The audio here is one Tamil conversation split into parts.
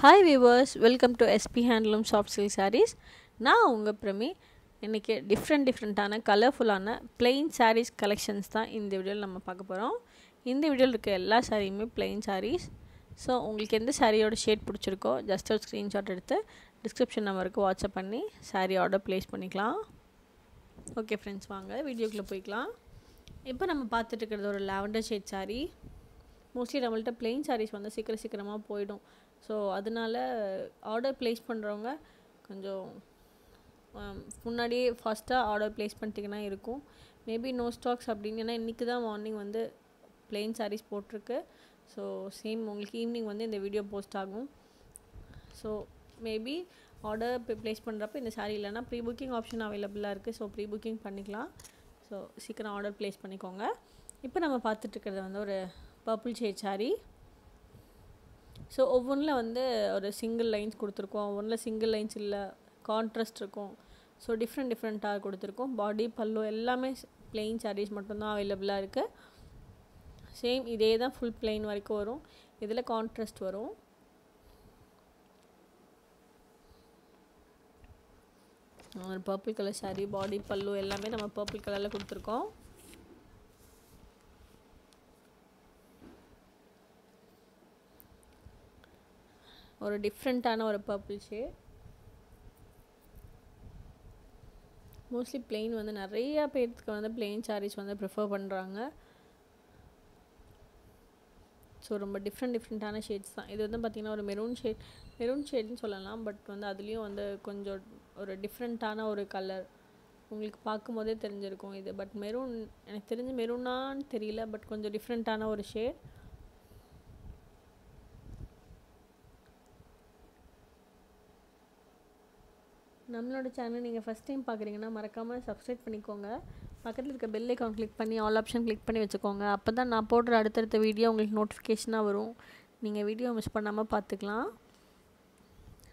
Hi viewers welcome to SP handloom soft silk sarees நான் உங்கள் பிரமி. இன்றைக்கி டிஃப்ரெண்ட் டிஃப்ரெண்ட்டான கலர்ஃபுல்லான பிளெயின் சாரீஸ் கலெக்ஷன்ஸ் தான் இந்த வீடியோவில் நம்ம பார்க்க போகிறோம் இந்த வீடியோவில் இருக்க எல்லா சாரியுமே பிளெயின் சாரீஸ் ஸோ உங்களுக்கு எந்த சாரியோட ஷேட் பிடிச்சிருக்கோ ஜஸ்ட் ஒரு ஸ்க்ரீன்ஷாட் எடுத்து டிஸ்கிரிப்ஷன் நம்பருக்கு வாட்ஸ்அப் பண்ணி சாரீ ஆர்டர் ப்ளேஸ் பண்ணிக்கலாம். ஓகே ஃப்ரெண்ட்ஸ் வாங்க வீடியோக்குள்ளே போய்க்கலாம். இப்போ நம்ம பார்த்துட்டு இருக்கிறது ஒரு லாவெண்டர் ஷேட் சாரீ மோஸ்ட்லி நம்மள்ட்ட பிளெயின் சாரீஸ் வந்து சீக்கிரம் சீக்கிரமாக போயிடும். ஸோ அதனால் ஆர்டர் ப்ளேஸ் பண்ணுறவங்க கொஞ்சம் um, முன்னாடியே ஃபாஸ்ட்டாக ஆர்டர் ப்ளேஸ் பண்ணிட்டீங்கன்னா இருக்கும். மேபி நோ ஸ்டாக்ஸ் அப்படின்னு ஏன்னா இன்றைக்கி தான் மார்னிங் வந்து பிளெயின் சாரீஸ் போட்டிருக்கு. ஸோ சேம் உங்களுக்கு ஈவினிங் வந்து இந்த வீடியோ போஸ்ட் ஆகும். ஸோ மேபி ஆர்டர் ப்ளேஸ் பண்ணுறப்ப இந்த சாரீ இல்லைனா ப்ரீ புக்கிங் ஆப்ஷன் அவைலபிளாக இருக்குது ஸோ ப்ரீ புக்கிங் பண்ணிக்கலாம். ஸோ சீக்கிரம் ஆர்டர் ப்ளேஸ் பண்ணிக்கோங்க. இப்போ நம்ம பார்த்துட்ருக்கிறது வந்து ஒரு பர்பிள் ஷேட் சாரீ ஸோ ஒவ்வொன்றில் வந்து ஒரு சிங்கிள் லைன்ஸ் கொடுத்துருக்கோம். ஒவ்வொன்றில் சிங்கிள் லைன்ஸ் இல்லை கான்ட்ராஸ்ட் இருக்கும். ஸோ டிஃப்ரெண்ட் டிஃப்ரெண்ட்டாக கொடுத்துருக்கோம். பாடி பல்லு எல்லாமே பிளெயின் சாரீஸ் மட்டும்தான் அவைலபிளாக இருக்குது சேம் இதே தான் ஃபுல் பிளெயின் வரைக்கும் வரும். இதில் கான்ட்ராஸ்ட் வரும். ஒரு பர்பிள் கலர் சாரீ பாடி பல்லு எல்லாமே நம்ம பர்பிள் கலரில் கொடுத்துருக்கோம். ஒரு டிஃப்ரெண்ட்டான ஒரு பர்பிள் ஷேட் மோஸ்ட்லி பிளெயின் வந்து நிறையா பேர்த்துக்கு வந்து பிளெயின் சாரீஸ் வந்து ப்ரிஃபர் பண்ணுறாங்க ஸோ ரொம்ப டிஃப்ரெண்ட் டிஃப்ரெண்ட்டான ஷேட்ஸ் தான். இது வந்து பார்த்திங்கன்னா ஒரு மெரூன் ஷேட் மெரூன் ஷேட்னு சொல்லலாம். பட் வந்து அதுலேயும் வந்து கொஞ்சம் ஒரு டிஃப்ரெண்ட்டான ஒரு கலர் உங்களுக்கு பார்க்கும்போதே தெரிஞ்சிருக்கும் இது. பட் மெரூன் எனக்கு தெரிஞ்சு மெரூனான்னு தெரியல. பட் கொஞ்சம் டிஃப்ரெண்ட்டான ஒரு ஷேட் நம்மளோட சேனல் நீங்கள் ஃபஸ்ட் டைம் பார்க்குறீங்கன்னா மறக்காமல் சப்ஸ்கிரைப் பண்ணிக்கோங்க. பக்கத்தில் இருக்க பெல் ஐக்கான் கிளிக் பண்ணி ஆல் ஆப்ஷன் கிளிக் பண்ணி வச்சுக்கோங்க. அப்போ தான் நான் போடுற அடுத்தடுத்த வீடியோ உங்களுக்கு நோட்டிஃபிகேஷனாக வரும். நீங்கள் வீடியோ மிஸ் பண்ணாமல் பார்த்துக்கலாம்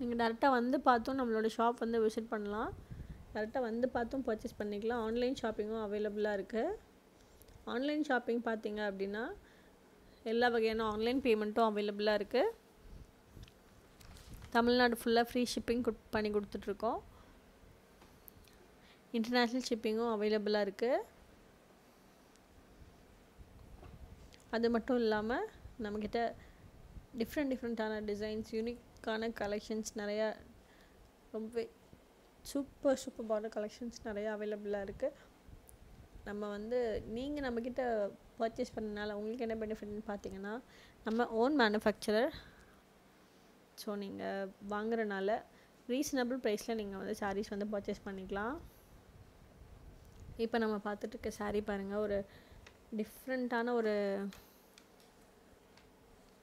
நீங்கள் டேரெக்டாக வந்து பார்த்தும் நம்மளோட ஷாப் வந்து விசிட் பண்ணலாம். டேரெக்டாக வந்து பார்த்தும் பர்ச்சேஸ் பண்ணிக்கலாம். ஆன்லைன் ஷாப்பிங்கும் அவைலபிளாக இருக்குது ஆன்லைன் ஷாப்பிங் பார்த்தீங்க அப்படின்னா எல்லா வகையான ஆன்லைன் பேமெண்ட்டும் அவைலபிளாக இருக்குது தமிழ்நாடு ஃபுல்லாக ஃப்ரீ ஷிப்பிங் பண்ணி கொடுத்துட்ருக்கோம். இன்டர்நேஷ்னல் ஷிப்பிங்கும் அவைலபிளாக இருக்குது அது மட்டும் இல்லாமல் நம்மக்கிட்ட டிஃப்ரெண்ட் டிஃப்ரெண்ட்டான டிசைன்ஸ் யூனிக்கான கலெக்ஷன்ஸ் நிறையா ரொம்ப சூப்பர் சூப்பர் பார்டர் கலெக்ஷன்ஸ் நிறையா அவைலபிளாக இருக்குது நம்ம வந்து நீங்கள் நம்மக்கிட்ட பர்ச்சேஸ் பண்ணனால உங்களுக்கு என்ன பெனிஃபிட்னு பார்த்தீங்கன்னா நம்ம ஓன் மேனுஃபேக்சரர் ஸோ நீங்கள் வாங்குறனால ரீசனபிள் ப்ரைஸில் நீங்கள் வந்து சாரீஸ் வந்து பர்ச்சேஸ் பண்ணிக்கலாம். இப்போ நம்ம பார்த்துட்டு இருக்க சாரீ பாருங்கள் ஒரு டிஃப்ரெண்ட்டான ஒரு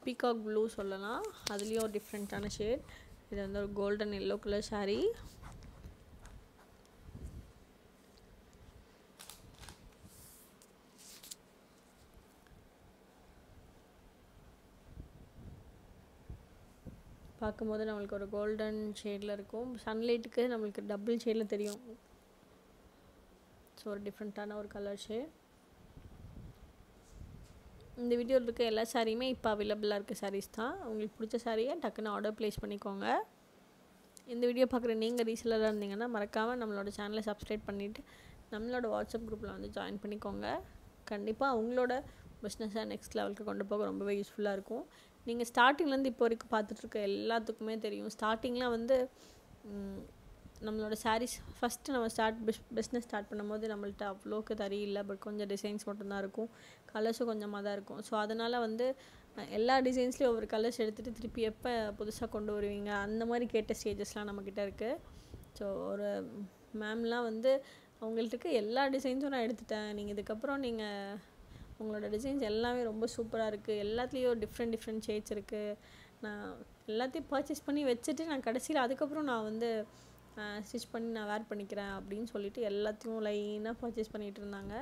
பீகாக் ப்ளூ சொல்லலாம். அதுலேயும் ஒரு டிஃப்ரெண்ட்டான ஷேட் இது வந்து ஒரு கோல்டன் எல்லோ கலர் சாரீ பார்க்கும்போது நம்மளுக்கு ஒரு கோல்டன் ஷேடில் இருக்கும். சன்லைட்டுக்கு நம்மளுக்கு டபுள் ஷேடில் தெரியும். ஸோ ஒரு டிஃப்ரெண்ட்டான ஒரு கலர் ஷேட் இந்த வீடியோவில் இருக்க எல்லா சாரியுமே இப்போ அவைலபிளாக இருக்க சாரீஸ் தான். உங்களுக்கு பிடிச்ச சாரியை டக்குன்னு ஆர்டர் ப்ளேஸ் பண்ணிக்கோங்க. இந்த வீடியோ பார்க்குற நீங்கள் ரீசெலராக இருந்தீங்கன்னா மறக்காமல் நம்மளோட சேனலை சப்ஸ்கிரைப் பண்ணிவிட்டு நம்மளோட வாட்ஸ்அப் குரூப்பில் வந்து ஜாயின் பண்ணிக்கோங்க. கண்டிப்பாக அவங்களோட பிஸ்னஸை நெக்ஸ்ட் லெவலுக்கு கொண்டு போக ரொம்பவே யூஸ்ஃபுல்லாக இருக்கும். நீங்கள் ஸ்டார்டிங்லேருந்து இப்போ வரைக்கும் பார்த்துட்ருக்க எல்லாத்துக்குமே தெரியும். ஸ்டார்டிங்கில் வந்து நம்மளோட சாரீஸ் ஃபஸ்ட்டு நம்ம ஸ்டார்ட் பிஸ் பிஸ்னஸ் ஸ்டார்ட் பண்ணும்போது நம்மள்ட்ட அவ்வளோக்கு தறி இல்லை பட் கொஞ்சம் டிசைன்ஸ் மட்டும்தான் இருக்கும். கலர்ஸும் கொஞ்சமாக தான் இருக்கும். ஸோ அதனால் வந்து எல்லா டிசைன்ஸ்லேயும் ஒவ்வொரு கலர்ஸ் எடுத்துகிட்டு திருப்பி எப்போ புதுசாக கொண்டு வருவீங்க அந்த மாதிரி கேட்ட ஸ்டேஜஸ்லாம் நம்மக்கிட்ட இருக்குது ஸோ ஒரு மேம்லாம் வந்து அவங்கள்ட்ட எல்லா டிசைன்ஸும் நான் எடுத்துட்டேன். நீங்கள் இதுக்கப்புறம் நீங்கள் உங்களோட டிசைன்ஸ் எல்லாமே ரொம்ப சூப்பராக இருக்குது எல்லாத்துலேயும் டிஃப்ரெண்ட் டிஃப்ரெண்ட் ஷேட்ஸ் இருக்குது நான் எல்லாத்தையும் பர்ச்சேஸ் பண்ணி வச்சுட்டு நான் கடைசியில் அதுக்கப்புறம் நான் வந்து ஸ்டிச் பண்ணி நான் வேர் பண்ணிக்கிறேன் அப்படின்னு சொல்லிட்டு எல்லாத்தையும் லைனாக பர்ச்சேஸ் பண்ணிகிட்டு இருந்தாங்க.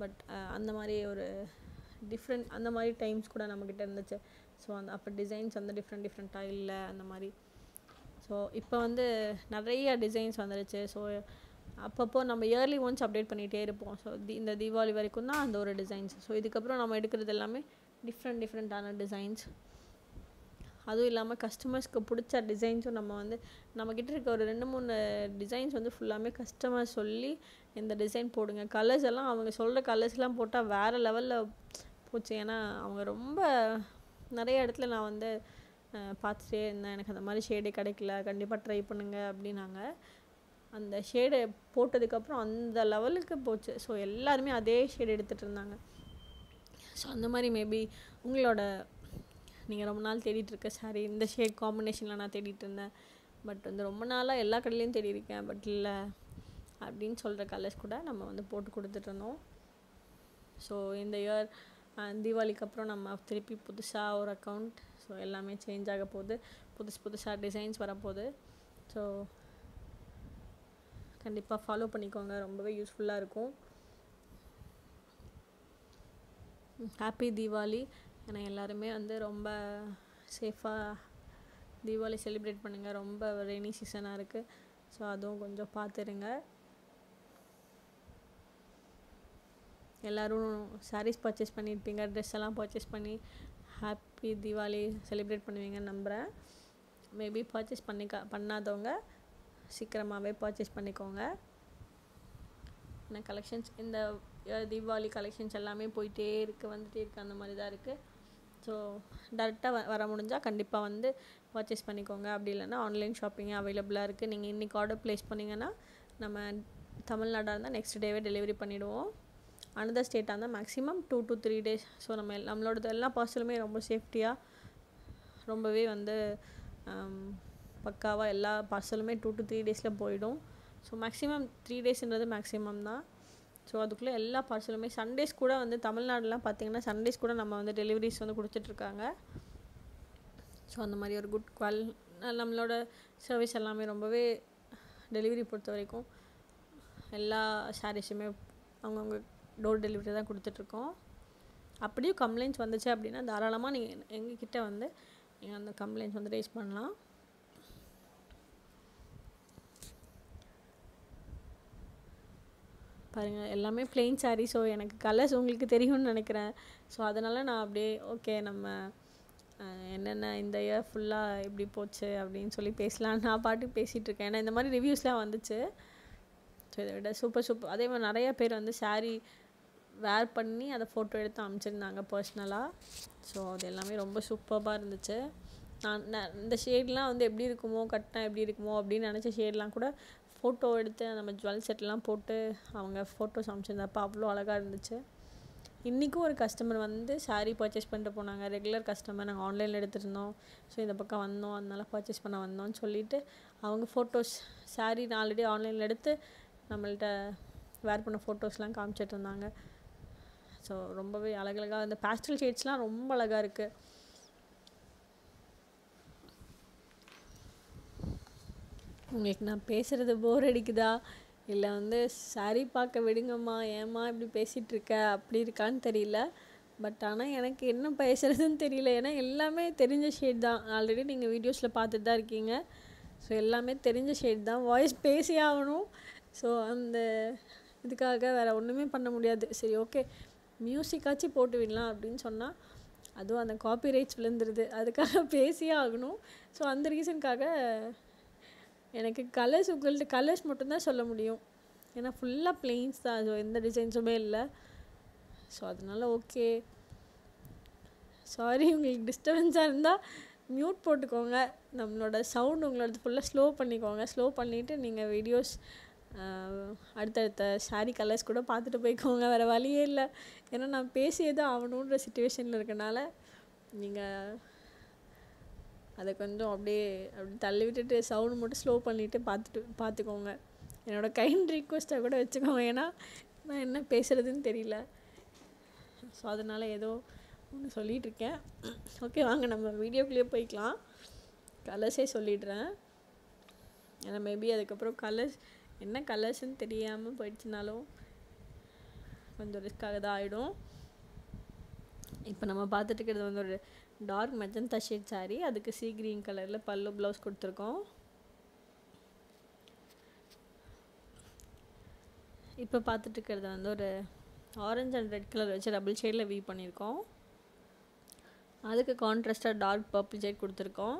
பட் அந்த மாதிரி ஒரு டிஃப்ரெண்ட் அந்த மாதிரி டைம்ஸ் கூட நம்மக்கிட்ட இருந்துச்சு. ஸோ அந்த அப்போ டிசைன்ஸ் வந்து டிஃப்ரெண்ட் டிஃப்ரெண்ட்டாக இல்லை அந்த மாதிரி. ஸோ இப்போ வந்து நிறைய டிசைன்ஸ் வந்துடுச்சு ஸோ அப்பப்போ நம்ம இயர்லி ஒன்ஸ் அப்டேட் பண்ணிகிட்டே இருப்போம். ஸோ தி இந்த தீபாவளி வரைக்கும் தான் அந்த ஒரு டிசைன்ஸ் ஸோ இதுக்கப்புறம் நம்ம எடுக்கிறது எல்லாமே டிஃப்ரெண்ட் டிஃப்ரெண்ட்டான டிசைன்ஸ் அதுவும் இல்லாமல் கஸ்டமர்ஸ்க்கு பிடிச்ச டிசைன்ஸும் நம்ம வந்து நம்மக்கிட்ட இருக்க ஒரு ரெண்டு மூணு டிசைன்ஸ் வந்து ஃபுல்லாமே கஸ்டமர் சொல்லி இந்த டிசைன் போடுங்க. கலர்ஸ் எல்லாம் அவங்க சொல்கிற கலர்ஸ்லாம் போட்டால் வேறு லெவலில் போச்சு. ஏன்னா அவங்க ரொம்ப நிறைய இடத்துல நான் வந்து பார்த்துட்டே இருந்தேன். எனக்கு அந்த மாதிரி ஷேடே கிடைக்கல. கண்டிப்பாக ட்ரை பண்ணுங்கள் அப்படின்னாங்க. அந்த ஷேடை போட்டதுக்கப்புறம் அந்த லெவலுக்கு போச்சு. ஸோ எல்லாருமே அதே ஷேடு எடுத்துகிட்டு இருந்தாங்க. ஸோ அந்த மாதிரி மேபி உங்களோட நீங்கள் ரொம்ப நாள் தேடிட்டுருக்க சாரி இந்த ஷேட் காம்பினேஷனில் நான் தேடிட்டு இருந்தேன். பட் வந்து ரொம்ப நாளாக எல்லா கடையிலையும் தேடி இருக்கேன் பட் இல்லை அப்படின்னு சொல்கிற கலர்ஸ் கூட நம்ம வந்து போட்டு கொடுத்துட்டு இருந்தோம். ஸோ இந்த இயர் தீபாவளிக்கு அப்புறம் நம்ம திருப்பி புதுசாக ஒரு அக்கௌண்ட் ஸோ எல்லாமே சேஞ்ச் ஆக போகுது. புதுசு புதுசாக டிசைன்ஸ் வரப்போகுது. ஸோ கண்டிப்பாக ஃபாலோ பண்ணிக்கோங்க. ரொம்பவே யூஸ்ஃபுல்லாக இருக்கும். ஹாப்பி தீபாவளி ஏன்னா எல்லாருமே வந்து ரொம்ப சேஃபாக தீபாவளி செலிப்ரேட் பண்ணுங்கள் ரொம்ப ரெய்னி சீசனாக இருக்குது ஸோ அதுவும் கொஞ்சம் பார்த்துருங்க எல்லோரும் சாரீஸ் பர்ச்சேஸ் பண்ணியிருப்பீங்க ட்ரெஸ் எல்லாம் பர்ச்சேஸ் பண்ணி ஹாப்பி தீபாவளி செலிப்ரேட் பண்ணுவீங்கன்னு நம்புகிறேன் மேபி பர்ச்சேஸ் பண்ணிக்க பண்ணாதவங்க சீக்கிரமாகவே பர்ச்சேஸ் பண்ணிக்கோங்க. ஏன்னா கலெக்ஷன்ஸ் இந்த தீபாவளி கலெக்ஷன்ஸ் எல்லாமே போயிட்டே இருக்குது வந்துகிட்டே இருக்குது அந்த மாதிரி தான் இருக்குது ஸோ டேரெக்டாக வ வர முடிஞ்சால் கண்டிப்பாக வந்து பர்ச்சேஸ் பண்ணிக்கோங்க. அப்படி இல்லைன்னா ஆன்லைன் ஷாப்பிங் அவைலபிளாக இருக்குது நீங்கள் இன்றைக்கி ஆர்டர் ப்ளேஸ் பண்ணிங்கன்னா நம்ம தமிழ்நாடாக இருந்தால் நெக்ஸ்ட் டேவே டெலிவரி பண்ணிவிடுவோம் அனதர் ஸ்டேட்டாக இருந்தால் maximum two to three days so நம்ம நம்மளோட எல்லா பார்சலுமே ரொம்ப சேஃப்டியாக ரொம்பவே வந்து பக்காவாக எல்லா பார்சலுமே டூ டு த்ரீ டேஸில் போயிடும். ஸோ மேக்ஸிமம் த்ரீ டேஸ்ன்றது மேக்ஸிமம் தான். ஸோ அதுக்குள்ளே எல்லா பார்சலுமே சண்டேஸ் கூட வந்து தமிழ்நாடுலாம் பார்த்திங்கன்னா சண்டேஸ் கூட நம்ம வந்து டெலிவரிஸ் வந்து கொடுத்துட்ருக்காங்க. ஸோ அந்த மாதிரி ஒரு குட் குவால் நம்மளோட சர்வீஸ் எல்லாமே ரொம்பவே டெலிவரி பொறுத்த வரைக்கும் எல்லா சாரீஸுமே அவங்கவுங்க டோர் டெலிவரி தான் கொடுத்துட்ருக்கோம். அப்படியும் கம்ப்ளைண்ட்ஸ் வந்துச்சு அப்படின்னா தாராளமாக நீங்கள் எங்ககிட்ட வந்து நீங்கள் அந்த கம்ப்ளைண்ட்ஸ் வந்து ரேஸ் பண்ணலாம். பாருங்கள் எல்லாமே பிளெயின் சாரீ ஸோ எனக்கு கலர்ஸ் உங்களுக்கு தெரியும்னு நினைக்கிறேன். ஸோ அதனால் நான் அப்படியே ஓகே நம்ம என்னென்ன இந்த இயர் ஃபுல்லாக எப்படி போச்சு அப்படின்னு சொல்லி பேசலாம் நான் பாட்டுக்கு பேசிகிட்டு இருக்கேன். ஏன்னா இந்த மாதிரி ரிவ்யூஸ்லாம் வந்துச்சு. ஸோ இதை விட சூப்பர் சூப்பர் அதே மாதிரி நிறைய பேர் வந்து சாரீ வேர் பண்ணி அதை ஃபோட்டோ எடுத்து அமைச்சிருந்தாங்க பர்சனலாக ஸோ அது எல்லாமே ரொம்ப சூப்பராக இருந்துச்சு. நான் நான் இந்த ஷேட்லாம் வந்து எப்படி இருக்குமோ கட்டினா எப்படி இருக்குமோ அப்படின்னு நினச்ச ஷேட்லாம் கூட ஃபோட்டோ எடுத்து நம்ம ஜுவல் செட்லாம் போட்டு அவங்க ஃபோட்டோஸ் அனுப்பிச்சிருந்தப்போ அவ்வளோ அழகாக இருந்துச்சு. இன்றைக்கும் ஒரு கஸ்டமர் வந்து சாரீ பர்ச்சேஸ் பண்ணிட்டு போனாங்க. ரெகுலர் கஸ்டமர் நாங்கள் ஆன்லைனில் எடுத்துருந்தோம். ஸோ இந்த பக்கம் வந்தோம். அதனால பர்ச்சேஸ் பண்ண வந்தோம்னு சொல்லிவிட்டு அவங்க ஃபோட்டோஸ் சாரீ ஆல்ரெடி ஆன்லைனில் எடுத்து நம்மள்கிட்ட வேர் பண்ண ஃபோட்டோஸ்லாம் காமிச்சிட்டு இருந்தாங்க. ஸோ ரொம்பவே அழகழகாக இந்த பேஸ்டல் ஷேட்ஸ்லாம் ரொம்ப அழகாக இருக்குது உங்களுக்கு நான் பேசுகிறது போர் அடிக்குதா? இல்லை வந்து சரி பார்க்க விடுங்கம்மா. ஏம்மா இப்படி பேசிகிட்டு இருக்க? அப்படி இருக்கான்னு தெரியல. பட் ஆனால் எனக்கு என்ன பேசுகிறதுன்னு தெரியல. ஏன்னா எல்லாமே தெரிஞ்ச ஷேட் தான். ஆல்ரெடி நீங்கள் வீடியோஸில் பார்த்துட்டு தான் இருக்கீங்க. ஸோ எல்லாமே தெரிஞ்ச ஷேட் தான். வாய்ஸ் பேசி ஆகணும். ஸோ அந்த இதுக்காக வேறு ஒன்றுமே பண்ண முடியாது. சரி ஓகே மியூசிக்காச்சும் போட்டு விடலாம் அப்படின்னு சொன்னால் அதுவும் அந்த காப்பி ரைட்ஸ் விழுந்துருது. அதுக்காக பேசியே ஆகணும். ஸோ அந்த ரீசனுக்காக எனக்கு கலர்ஸ் உங்கள்கிட்ட கலர்ஸ் மட்டும்தான் சொல்ல முடியும். ஏன்னா ஃபுல்லாக பிளெயின்ஸ் தான். ஸோ எந்த டிசைன்ஸுமே இல்லை. ஸோ அதனால் ஓகே சாரி உங்களுக்கு டிஸ்டர்பன்ஸாக இருந்தால் மியூட் போட்டுக்கோங்க. நம்மளோட சவுண்ட் உங்களோட ஃபுல்லாக ஸ்லோ பண்ணிக்கோங்க. ஸ்லோ பண்ணிவிட்டு நீங்கள் வீடியோஸ் அடுத்தடுத்த ஸாரி கலர்ஸ் கூட பார்த்துட்டு போய்க்கோங்க. வேறு வழியே இல்லை. ஏன்னா நான் பேசியே தான் ஆகணுன்ற சுச்சுவேஷனில் இருக்கனால நீங்கள் அதை கொஞ்சம் அப்படியே அப்படி தள்ளி விட்டுட்டு சவுண்ட் மட்டும் ஸ்லோ பண்ணிவிட்டு பார்த்துட்டு பார்த்துக்கோங்க. என்னோடய கைண்ட் ரிக்வெஸ்ட்டாக கூட வச்சுக்கோங்க. ஏன்னா நான் என்ன பேசுகிறதுன்னு தெரியல. ஸோ அதனால் ஏதோ ஒன்று சொல்லிகிட்ருக்கேன் ஓகே வாங்க நம்ம வீடியோக்குள்ளேயே போய்க்கலாம். கலர்ஸே சொல்லிடுறேன். ஏன்னா மேபி அதுக்கப்புறம் கலர்ஸ் என்ன கலர்ஸ்ன்னு தெரியாமல் போயிடுச்சுனாலும் கொஞ்சம் ரிஸ்க்காக தான் ஆகிடும் இப்போ நம்ம பார்த்துட்டு இருக்கிறது வந்து ஒரு டார்க் மெஜந்தா ஷேட் சாரீ அதுக்கு சீ க்ரீன் கலரில் பல்லு ப்ளவுஸ் கொடுத்துருக்கோம். இப்போ பார்த்துட்டு இருக்கிறது வந்து ஒரு ஆரஞ்ச் அண்ட் ரெட் கலர் வச்சு டபுள் ஷேடில் வீ பண்ணியிருக்கோம். அதுக்கு கான்ட்ராஸ்டாக டார்க் பர்பிள் ஷேட் கொடுத்துருக்கோம்.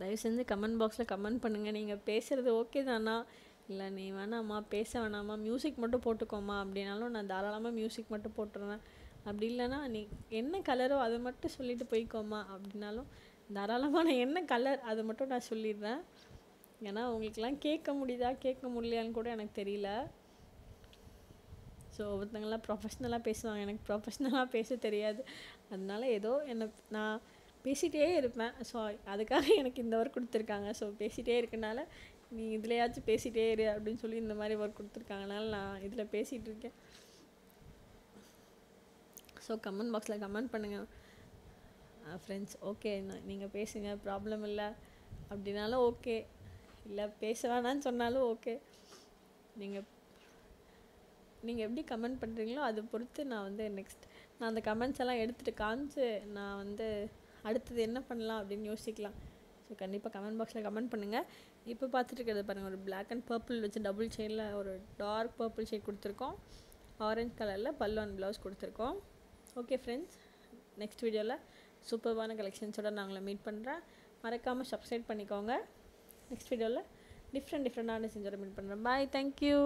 தயவு செஞ்சு கமெண்ட் பாக்ஸில் கமெண்ட் பண்ணுங்கள் நீங்கள் பேசுகிறது ஓகே தானா? இல்லை நீ வேணாம்மா பேச வேணாமா மியூசிக் மட்டும் போட்டுக்கோமா அப்படின்னாலும் நான் தாராளமாக மியூசிக் மட்டும் போட்டுருவேன். அப்படி இல்லைன்னா நீ என்ன கலரோ அதை மட்டும் சொல்லிட்டு போய்க்கோமா அப்படின்னாலும் தாராளமாக நான் என்ன கலர் அதை மட்டும் நான் சொல்லிடுறேன். ஏன்னா உங்களுக்கெல்லாம் கேட்க முடியுதா கேட்க முடியலையான்னு கூட எனக்கு தெரியல. ஸோ ஒருத்தங்களாம் ப்ரொஃபஷ்னலாக பேசுவாங்க. எனக்கு ப்ரொஃபஷ்னலாக பேச தெரியாது. அதனால ஏதோ என்னை நான் பேசிகிட்டே இருப்பேன். ஸோ அதுக்காக எனக்கு இந்த ஒர்க் கொடுத்துருக்காங்க. ஸோ பேசிகிட்டே இருக்கனால நீ இதுலையாச்சும் பேசிகிட்டே இரு அப்படின்னு சொல்லி இந்த மாதிரி ஒர்க் கொடுத்துருக்காங்கனால நான் இதில் பேசிகிட்டு இருக்கேன். ஸோ கமெண்ட் பாக்ஸில் கமெண்ட் பண்ணுங்கள் ஃப்ரெண்ட்ஸ் ஓகே நீங்கள் பேசுங்க ப்ராப்ளம் இல்லை. அப்படின்னாலும் ஓகே இல்லை பேச வேணான்னு சொன்னாலும் ஓகே நீங்கள் நீங்கள் எப்படி கமெண்ட் பண்ணுறீங்களோ அதை பொறுத்து நான் வந்து நெக்ஸ்ட் நான் அந்த கமெண்ட்ஸ் எல்லாம் எடுத்துகிட்டு காமிச்சு நான் வந்து அடுத்தது என்ன பண்ணலாம் அப்படின்னு யோசிக்கலாம். ஸோ கண்டிப்பாக கமெண்ட் பாக்ஸில் கமெண்ட் பண்ணுங்கள் இப்போ பார்த்துட்டு இருக்கிறது பாருங்கள் ஒரு பிளாக் அண்ட் பர்பிள் வச்சு டபுள் ஷேடில் ஒரு டார்க் பர்பிள் ஷேட் கொடுத்துருக்கோம். ஆரஞ்ச் கலரில் பல்லுவன் ப்ளவுஸ் கொடுத்துருக்கோம். ஓகே ஃப்ரெண்ட்ஸ் நெக்ஸ்ட் வீடியோவில் சூப்பர்வான கலெக்ஷன்ஸோட நான் உங்களை மீட் பண்ணுறேன் மறக்காமல் சப்ஸ்கிரைப் பண்ணிக்கோங்க. நெக்ஸ்ட் வீடியோவில் டிஃப்ரெண்ட் டிஃப்ரெண்டான செஞ்சோட மீட் பண்ணுறேன் பாய் தேங்க்யூ